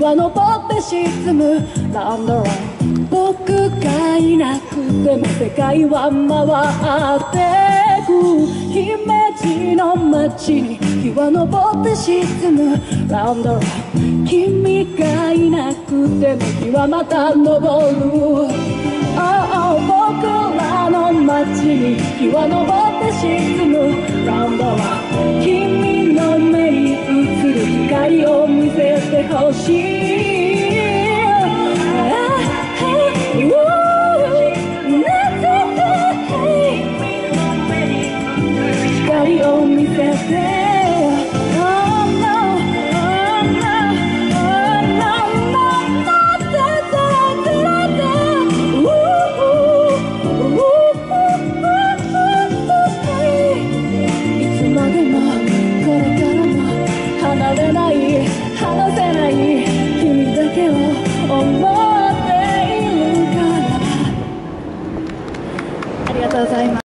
は昇って沈むランドラン僕がいなくても世界は回ってく姫路の街に日は昇って沈む。ラウンドラン。君がいなくても日はまた昇る Oh, oh 僕らの街に日は昇って沈むラウンドラ美好心。